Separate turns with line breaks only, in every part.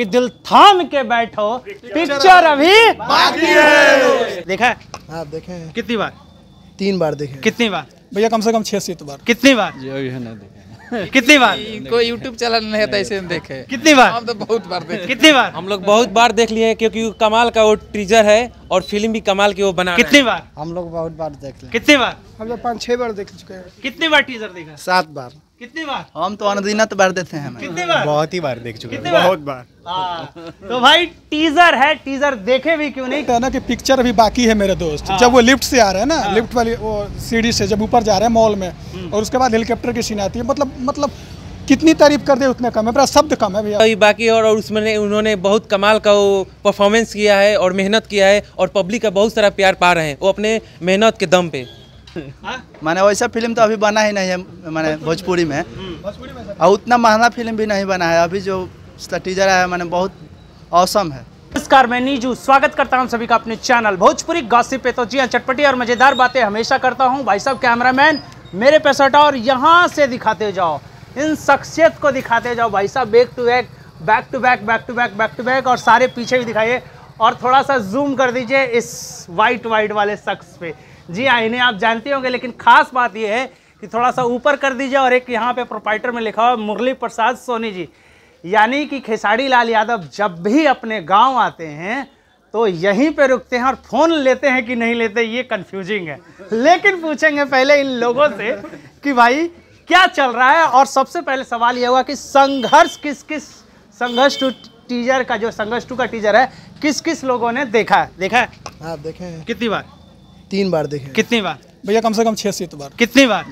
कि दिल थाम के बैठो। पिक्चर अभी बाकी है। देखा है?
हाँ देखे हैं।
कितनी बार?
तीन बार देखे
कितनी बार?
भैया कम से कम छह सीत बार।
कितनी बार? कितनी बार?
कोई यूट्यूब चैनल नहीं है तो ऐसे हम देखे
कितनी बार?
हम तो बहुत बार देखे
कितनी बार?
हम लोग बहुत बार देख लिए हैं क्योंकि कमाल का वो टीजर है और फ़िल्म भी कमाल की वो बना
कितनी बार?
हम लोग बहुत बार देख लें
कितनी बार?
हम लोग पाँच छह बार देख चुके हैं।
कितनी बार टीजर देखा?
सात बार।
कितनी बार?
हम तो अनगिनत बार देते हैं
कितनी बार?
बहुत ही बार देख चुके हैं। बहुत बार।
हाँ, तो भाई टीजर है टीजर देखे भी क्यों नहीं?
है ना कि पिक्चर अभी बाकी है मेरे दोस्त। जब वो लिफ्ट से आ रहे हैं ना लिफ्ट वाली वो सीढ़ी से जब ऊपर जा रहे हैं मॉल में और उसके बाद हेलीकॉप्टर की सीन आती है मतलब मतलब कितनी तारीफ़ कर दे उतने कम है मेरा शब्द कम है भैया।
अभी बाकी और और उसमें उन्होंने बहुत कमाल का वो परफॉर्मेंस किया है और मेहनत किया है और पब्लिक का बहुत सारा प्यार पा रहे हैं वो अपने मेहनत के दम पे।
माने वैसा फ़िल्म तो अभी बना ही नहीं है, माने भोजपुरी में। और उतना महँगा फ़िल्म भी नहीं बना है, अभी जो टीजर है माने बहुत औसम है।
नमस्कार, मैं नीजू, स्वागत करता हूँ सभी का अपने चैनल भोजपुरी गॉसिप पे तो जी हाँ चटपटी और मज़ेदार बातें हमेशा करता हूँ। भाई साहब कैमरामैन मेरे पे सटा और यहाँ से दिखाते जाओ। इन शख्सियत को दिखाते जाओ। भाई साहब back to back back to back back to back back to back और सारे पीछे भी दिखाइए। और थोड़ा सा जूम कर दीजिए इस वाइट वाइट वाले शख्स पे। जी हाँ इन्हें आप जानते होंगे लेकिन खास बात यह है कि थोड़ा सा ऊपर कर दीजिए और एक यहाँ पे प्रोपाइटर में लिखा हुआ मुरली प्रसाद सोनी जी। यानी कि खेसारी लाल यादव जब भी अपने गाँव आते हैं तो यहीं पे रुकते हैं और फ़ोन लेते हैं कि नहीं लेते ये कंफ्यूजिंग है। लेकिन पूछेंगे पहले इन लोगों से कि भाई क्या चल रहा है? और सबसे पहले सवाल ये हुआ कि संघर्ष किस किस संघर्ष टू टीजर का जो संघर्ष टू का टीजर है किस किस लोगों ने देखा है? देखा है?
हाँ देखे
कितनी बार?
तीन बार देखे
कितनी बार?
भैया कम से कम छह सीत बार।
कितनी बार?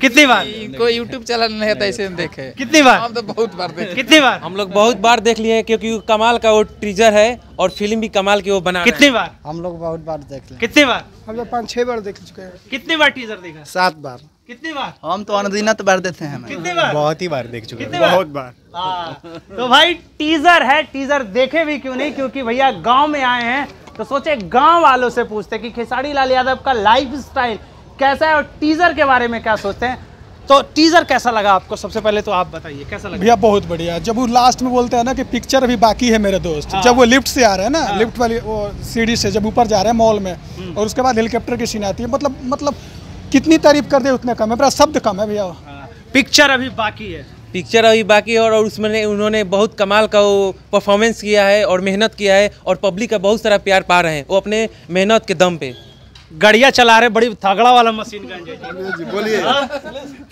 कितनी बार?
कोई यूट्यूब चैनल नहीं है तो ऐसे हम देखे।
कितनी बार?
हम तो बहुत बार देखे।
कितनी बार?
हम लोग बहुत बार देख लिए हैं क्योंकि कमाल का वो टीजर है और फ़िल्म भी कमाल की वो बना
कितनी बार?
हम लोग बहुत बार देख लें
कितनी बार?
हम लोग पाँच छह बार देख चुके हैं।
कितनी बार टीजर देखा?
सात बार।
कितनी बार?
हम तो अनगिनत बार देते हैं
कितनी बार?
बहुत ही बार देख चुके हैं। बहुत बार।
हाँ, तो भाई टीजर है टीजर देखे भी क्यों नहीं? क्योंकि भैया गाँव में आए हैं। तो सोचे गाँव वालों से पूछते कि खेसारी लाल यादव का लाइफ स्टाइल कैसा है और टीजर के बारे में क्या सोचते हैं? तो टीजर कैसा लगा आपको? सबसे पहले तो आप बताइए कैसा लगा?
भैया बहुत बढ़िया। जब वो लास्ट में बोलते हैं ना कि पिक्चर अभी बाकी है मेरे दोस्त हाँ। जब वो लिफ्ट से आ रहे हैं ना हाँ। लिफ्ट वाली वो सीढ़ी से जब ऊपर जा रहे हैं मॉल में और उसके बाद हेलीकॉप्टर की सीन आती है मतलब मतलब कितनी तारीफ़ कर दे उतने कम है मेरा शब्द कम है भैया।
पिक्चर अभी बाकी है।
पिक्चर अभी बाकी है और और उसमें उन्होंने बहुत कमाल का वो परफॉर्मेंस किया है और मेहनत किया है और पब्लिक का बहुत सारा प्यार पा रहे हैं वो अपने मेहनत के दम पे।
गड़िया चला रहे बड़ी तगड़ा वाला मशीन गन बोलिए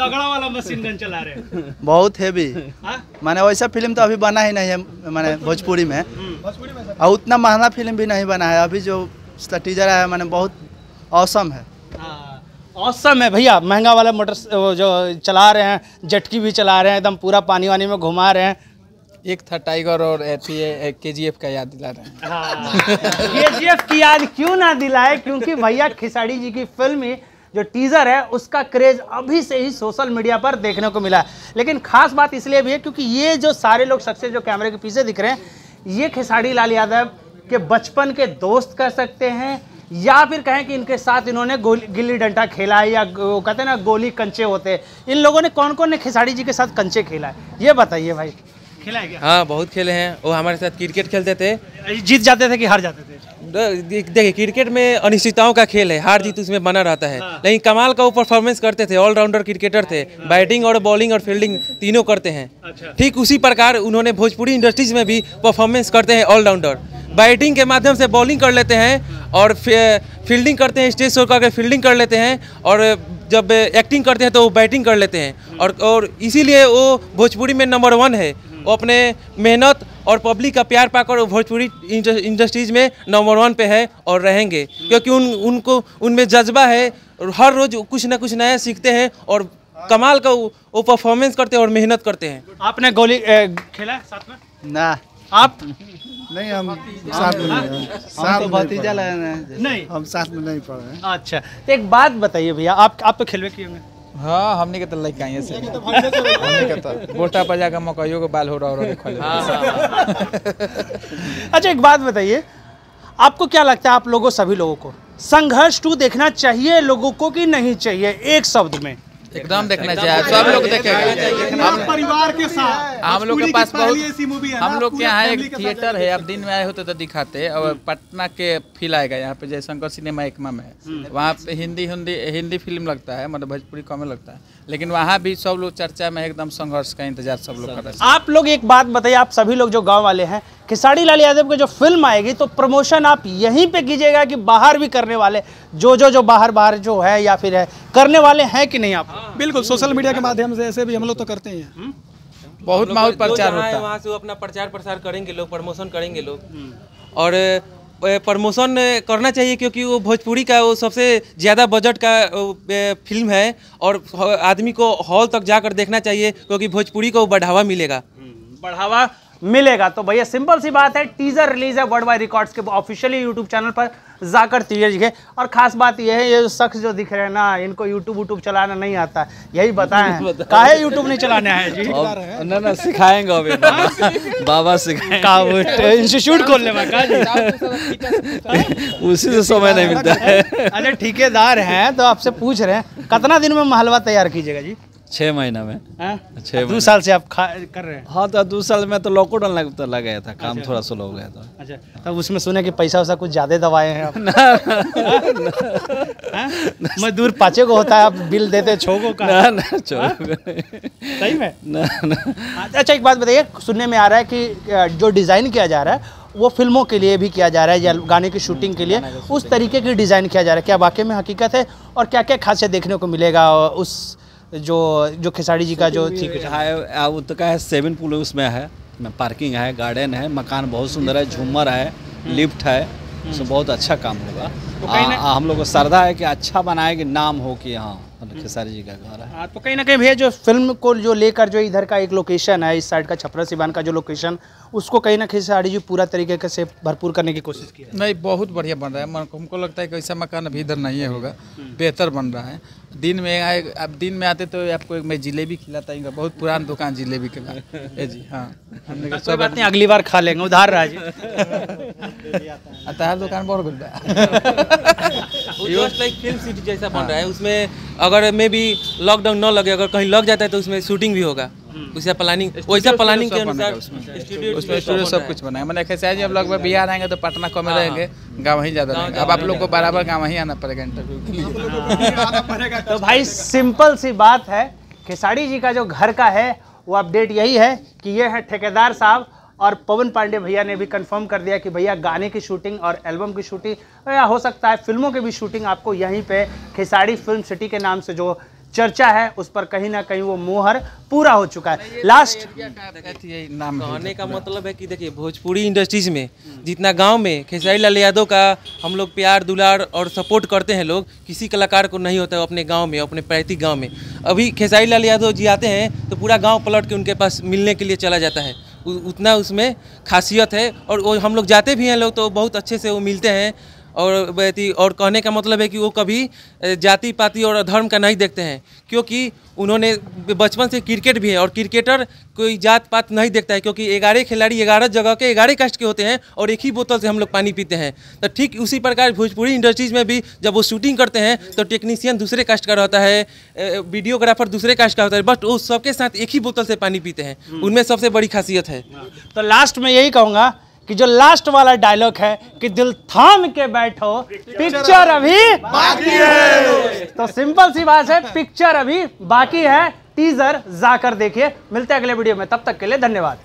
तगड़ा वाला मशीन गन चला रहे
बहुत हैवी
हाँ?
माने वैसा फ़िल्म तो अभी बना ही नहीं है मैंने भोजपुरी में। और उतना महँगा फ़िल्म भी नहीं बना है अभी जो उसका टीजर आया है माने बहुत औसम है।
औसम है भैया। महँगा वाला मोटर वो जो चला रहे हैं जेटकी भी चला रहे हैं एकदम पूरा पानी वानी में घुमा रहे हैं।
एक था टाइगर और के जी एफ़ का याद दिला रहे हैं।
के जी एफ़ की याद क्यों ना दिलाए? क्योंकि भैया खिसाड़ी जी की फ़िल्म ही जो टीजर है उसका क्रेज अभी से ही सोशल मीडिया पर देखने को मिला है। लेकिन खास बात इसलिए भी है क्योंकि ये जो सारे लोग सक्सेस जो कैमरे के पीछे दिख रहे हैं ये खिसाड़ी लाल यादव के बचपन के दोस्त कह सकते हैं या फिर कहें कि इनके साथ इन्होंने गिल्ली डंडा खेला है या वो कहते हैं ना गोली कंचे होते हैं। इन लोगों ने कौन कौन ने खेसारी जी के साथ कंचे खेला है? ये बताइए भाई। खेला है क्या?
हाँ बहुत खेले हैं। वो हमारे साथ क्रिकेट खेलते थे।
जीत जाते थे कि हार जाते थे?
देखिए क्रिकेट में अनिश्चितताओं का खेल है। हार जीत उसमें बना रहता है। लेकिन कमाल का वो परफॉर्मेंस करते थे। ऑलराउंडर क्रिकेटर थे। बैटिंग और बॉलिंग और फील्डिंग तीनों करते हैं। ठीक उसी प्रकार उन्होंने भोजपुरी इंडस्ट्रीज़ में भी परफॉर्मेंस करते हैं ऑलराउंडर बैटिंग के माध्यम से बॉलिंग कर लेते हैं और फील्डिंग करते हैं स्टेज शो करके फील्डिंग कर लेते हैं और जब एक्टिंग करते हैं तो वो बैटिंग कर लेते हैं। और और इसीलिए वो भोजपुरी में नंबर वन है। वो अपने मेहनत और पब्लिक का प्यार पाकर वो भोजपुरी इंडस्ट्रीज़ में नंबर वन पे है और रहेंगे। क्योंकि उन उनको उनमें जज्बा है और हर रोज कुछ ना कुछ नया सीखते हैं और कमाल का वो परफॉर्मेंस करते हैं और मेहनत करते हैं।
आपने गोली ए, खेला साथ में?
ना।
आप?
नहीं हम साथ में नहीं हैं।
हम तो भतीजा लगे हैं।
नहीं।
हम साथ में नहीं पढ़े हैं।
अच्छा तो एक बात बताइए भैया आप आप तो खेलवे किए होंगे।
हाँ हमने के तो लड़का ही से हमने के तो बोटा पर जाकर मकइयों के बाल हो रहा हो। रहा
अच्छा एक बात बताइए आपको क्या लगता है आप लोगों सभी लोगों को? संघर्ष टू देखना चाहिए लोगों को कि नहीं चाहिए एक शब्द में?
एकदम देखना चाहिए। सब लोग देखेंगे। हम
परिवार के साथ।
हम लोग के पास बहुत हम लोग के यहाँ एक थिएटर है अब दिन में आए होते तो दिखाते। और पटना के फील आएगा यहाँ पे जयशंकर सिनेमा एकमा में है। वहाँ पे हिंदी हिंदी हिंदी फ़िल्म लगता है मतलब भोजपुरी कॉमेडी लगता है। लेकिन वहाँ भी सब लोग चर्चा में एकदम संघर्ष का इंतज़ार सब लोग कर रहे हैं।
आप लोग एक बात बताइए आप सभी लोग जो गाँव वाले हैं खेसारी लाल यादव की जो फ़िल्म आएगी तो प्रमोशन आप यहीं पे कीजिएगा कि बाहर भी करने वाले जो जो जो बाहर बाहर जो है या फिर है करने वाले हैं कि नहीं आप?
बिल्कुल सोशल मीडिया के माध्यम से ऐसे भी हम लोग तो करते ही हैं।
बहुत बहुत प्रचार
है
होता। है
वहाँ से वो अपना प्रचार प्रसार करेंगे लोग प्रमोशन करेंगे लोग। और प्रमोशन करना चाहिए क्योंकि वो भोजपुरी का वो सबसे ज़्यादा बजट का फ़िल्म है और आदमी को हॉल तक जाकर देखना चाहिए क्योंकि भोजपुरी को बढ़ावा मिलेगा।
बढ़ावा मिलेगा। तो भैया सिंपल सी बात है टीजर रिलीज़ है वर्ल्ड वाइड रिकॉर्ड्स के ऑफिशियली यूट्यूब चैनल पर। जाकर टीजर दिखे और खास बात यह है ये जो शख्स जो दिख रहे हैं ना इनको यूट्यूब यूट्यूब चलाना नहीं आता। यही बताएँ। काहे यूट्यूब नहीं चलाना है जी?
ना ना सिखाएँगे अभी बाबा। बाबा सिखाएँगे।
इंस्टीट्यूट खोलने में
उसी से समय नहीं मिलता है।
अरे ठेकेदार हैं तो आपसे पूछ रहे हैं कितना दिन में महलवा तैयार कीजिएगा जी?
छः महीना में।
हैं?
छः
दो साल से आप खा कर रहे हैं?
हाँ तो दो साल में तो लॉकडाउन लग तो लग गया था काम थोड़ा स्लो हो गया था।
अच्छा तब उसमें सुने कि पैसा वैसा कुछ ज़्यादा दबाए हैं आप? हैं? मजदूर पाँचे को होता है आप बिल देते छो को का।
ना ना
सही में?
ना ना।
अच्छा एक बात बताइए सुनने में आ रहा है कि जो डिज़ाइन किया जा रहा है वो फ़िल्मों के लिए भी किया जा रहा है या गाने की शूटिंग के लिए उस तरीके की डिज़ाइन किया जा रहा है क्या वाकई में हकीकत है और क्या क्या खासियत देखने को मिलेगा उस जो जो खेसारी जी का जो थी
है आ, वो तो का है सेवन पुल उसमें है। पार्किंग है गार्डन है मकान बहुत सुंदर है झूमर है लिफ्ट है उसमें बहुत अच्छा काम होगा। आ, आ, हम लोग को श्रद्धा है कि अच्छा बनाए कि नाम हो कि हाँ मतलब खेसारी जी का घर है।
हाँ तो कहीं ना कहीं भैया जो फ़िल्म को जो लेकर जो इधर का एक लोकेशन है इस साइड का छपरा सिवान का जो लोकेशन उसको कहीं ना कहीं साड़ी जी पूरा तरीके से भरपूर करने की कोशिश की है।
नहीं बहुत बढ़िया बन रहा है। हमको लगता है कि ऐसा मकान अभी इधर नहीं होगा। बेहतर बन रहा है। दिन में आए अब दिन में आते तो आपको एक मैं जिलेबी खिलाता ही बहुत पुरान दुकान जिलेबी के बाद। जी हाँ। हमने कहा सब
बात नहीं अगली बार खा लेंगे उधार रहा जी
अतः दुकान बहुत गुड है
लाइक फ़िल्म सिटी जैसा बन रहा है उसमें अगर मे भी लॉकडाउन न लगे अगर कहीं लग जाता है तो उसमें शूटिंग भी होगा। प्लानिंग वैसा प्लानिंग के अनुसार
उसमें।
स्टूडियो
सब कुछ बना है। मैंने कैसे जब लगभग बिहार आएँगे तो पटना कम रहेंगे गाँव ही ज़्यादा अब आप लोग को बराबर गाँव ही आना पड़ेगा इंटरव्यू के लिए।
तो भाई सिंपल सी बात है खेसारी जी का जो घर का है वो अपडेट यही है कि ये है ठेकेदार साहब और पवन पांडे भैया ने भी कंफर्म कर दिया कि भैया गाने की शूटिंग और एल्बम की शूटिंग या हो सकता है फ़िल्मों की भी शूटिंग आपको यहीं पे खेसारी फ़िल्म सिटी के नाम से जो चर्चा है, उस पर कहीं ना कहीं वो मोहर पूरा हो चुका है। लास्ट
नाम
कहने का मतलब है कि देखिए, भोजपुरी इंडस्ट्रीज़ में, जितना गाँव में खेसारी लाल यादव का हम लोग प्यार, दुलार और सपोर्ट करते हैं लोग, किसी कलाकार को नहीं होता है अपने गाँव में, अपने पैतृक गाँव में। अभी खेसारी लाल यादव जी आते हैं तो पूरा गाँव पलट के उनके पास मिलने के लिए चला जाता है। उतना उसमें खासियत है, और वो हम लोग जाते भी हैं लोग तो बहुत अच्छे से वो मिलते हैं। और और कहने का मतलब है कि वो कभी जाति पाति और धर्म का नहीं देखते हैं क्योंकि उन्होंने बचपन से क्रिकेट भी है और क्रिकेटर कोई जात पात नहीं देखता है क्योंकि ग्यारह खिलाड़ी ग्यारह जगह के ग्यारह कास्ट के होते हैं और एक ही बोतल से हम लोग पानी पीते हैं। तो ठीक उसी प्रकार भोजपुरी इंडस्ट्रीज़ में भी जब वो शूटिंग करते हैं तो टेक्नीशियन दूसरे कास्ट का रहता है वीडियोग्राफर दूसरे कास्ट का होता है बट वो सबके साथ एक ही बोतल से पानी पीते हैं उनमें सबसे बड़ी खासियत है।
तो लास्ट में यही कहूँगा कि जो लास्ट वाला डायलॉग है, कि दिल थाम के बैठो पिक्चर अभी बाकी है। तो सिंपल सी बात है पिक्चर अभी बाकी है। टीजर जाकर देखिए। मिलते हैं अगले वीडियो में, तब तक के लिए धन्यवाद।